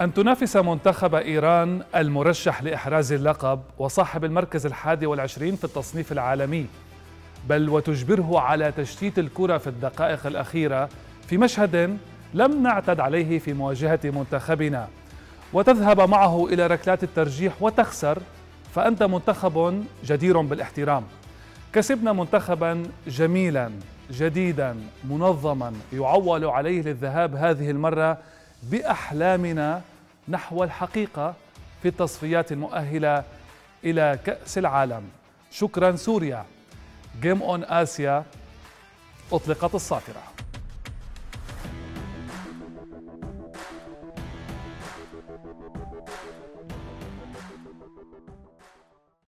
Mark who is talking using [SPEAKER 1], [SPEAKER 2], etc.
[SPEAKER 1] أن تنافس منتخب إيران المرشح لإحراز اللقب وصاحب المركز الحادي والعشرين في التصنيف العالمي بل وتجبره على تشتيت الكرة في الدقائق الأخيرة في مشهد لم نعتد عليه في مواجهة منتخبنا. وتذهب معه إلى ركلات الترجيح وتخسر فأنت منتخب جدير بالاحترام. كسبنا منتخبا جميلا جديدا منظما يعول عليه للذهاب هذه المرة بأحلامنا نحو الحقيقة في التصفيات المؤهلة إلى كأس العالم. شكرا سوريا. game on آسيا أطلقت الصافرة